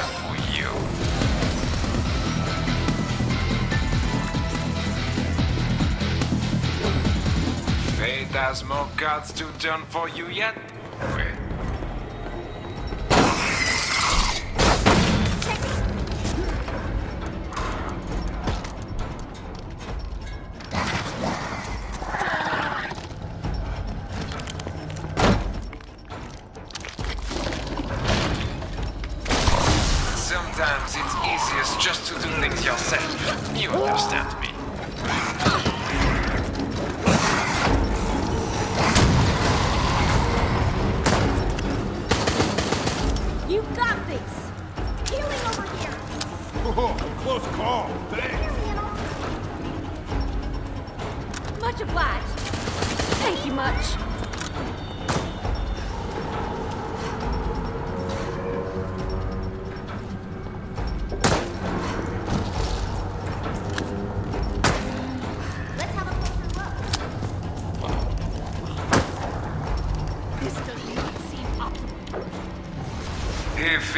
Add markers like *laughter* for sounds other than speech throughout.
for. Fate has more cards to turn for you yet? Wait. Just to do things yourself. You understand me. You got this! Healing over here! Oh, close call. Thanks. Much obliged. Thank you much.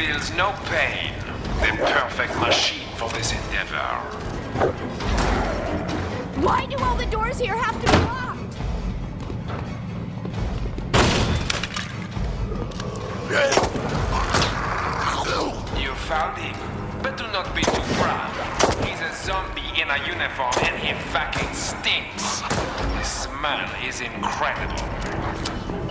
Feels no pain. The perfect machine for this endeavor. Why do all the doors here have to be locked? You found him, but do not be too proud. He's a zombie in a uniform and he fucking stinks. His smell is incredible.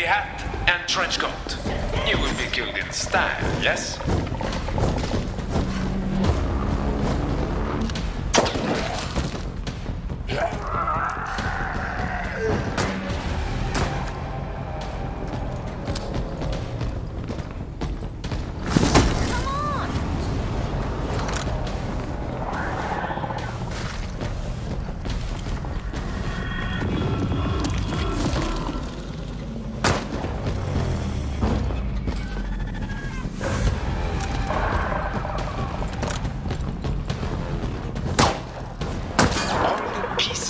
Hat and trench coat. You will be killed in style, yes?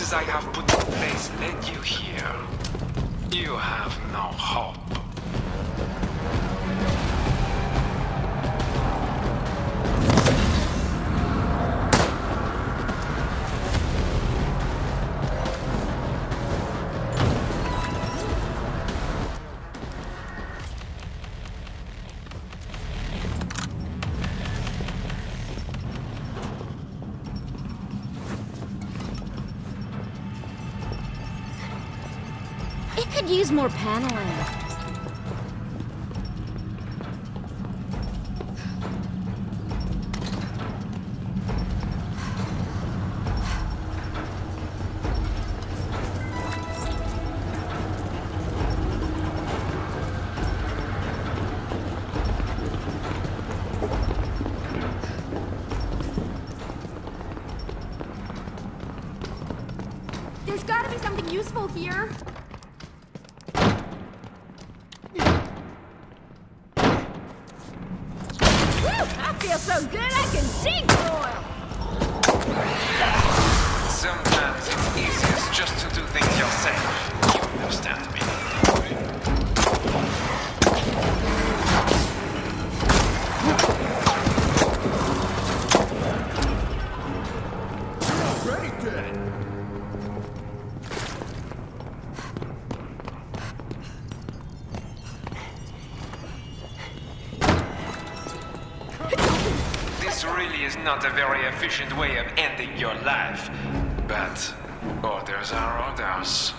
Pieces I have put in place led you here. You have no hope. Could use more paneling. There's gotta be something useful here. Woo! I feel so good I can see for oil. Sometimes it's easiest just to do things yourself. You understand me. Efficient way of ending your life. But orders are orders.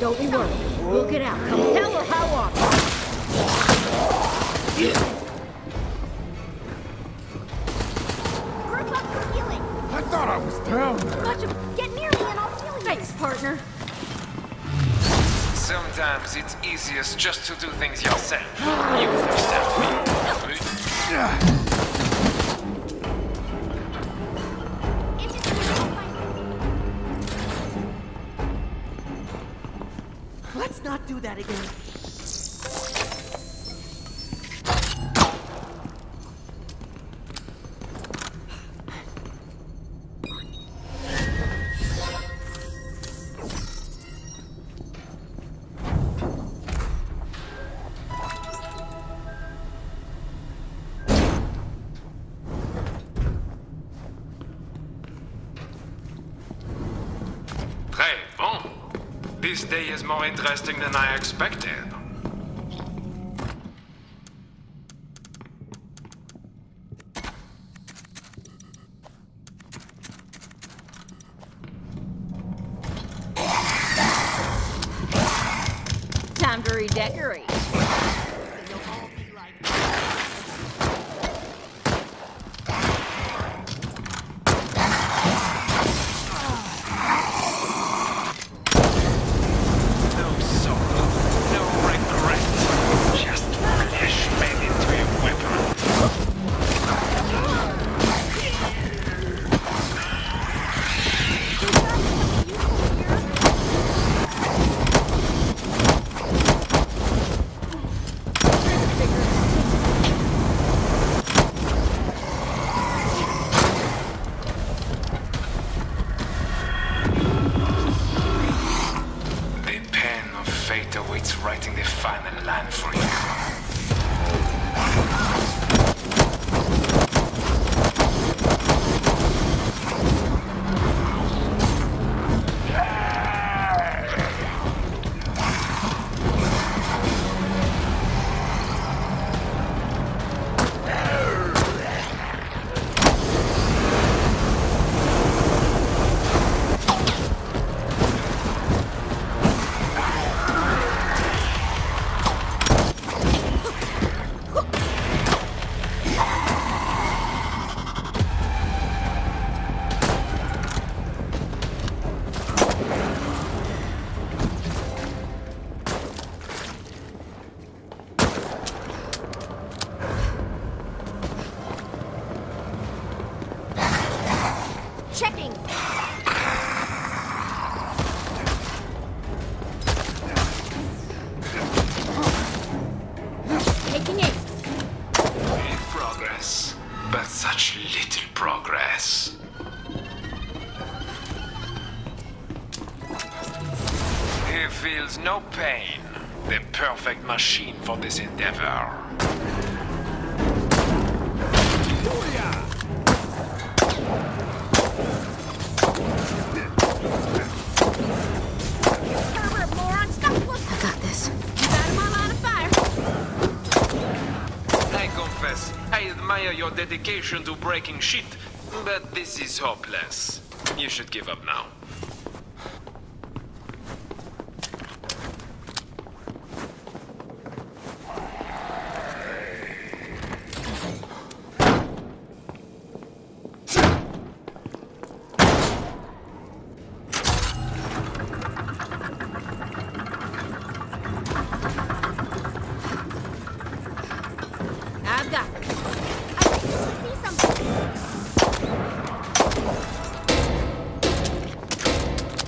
Don't you worry. We'll get out. Come hell or high water. Group just to do things yourself. You understand me? Let's not do that again. This day is more interesting than I expected. Time to redecorate. Progress. He feels no pain. The perfect machine for this endeavor. Admire your dedication to breaking shit, but this is hopeless. You should give up now. I've got this. I see something.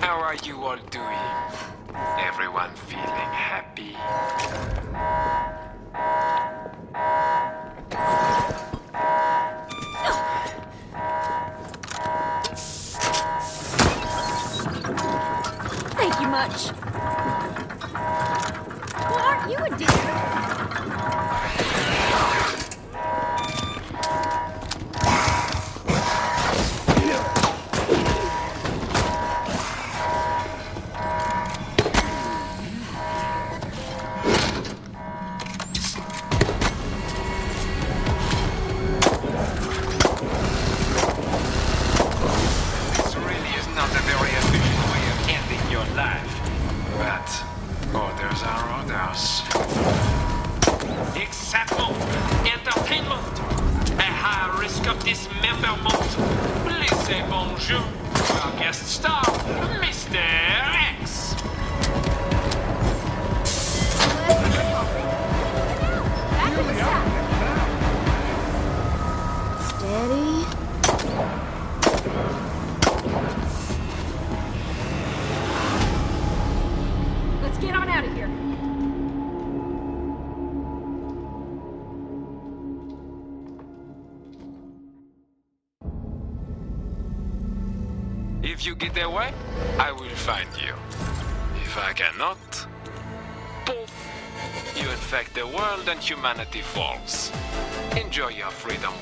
How are you all doing? Everyone feeling happy? Thank you much. Yeah. *laughs* If you get away, I will find you. If I cannot, poof, you infect the world and humanity falls. Enjoy your freedom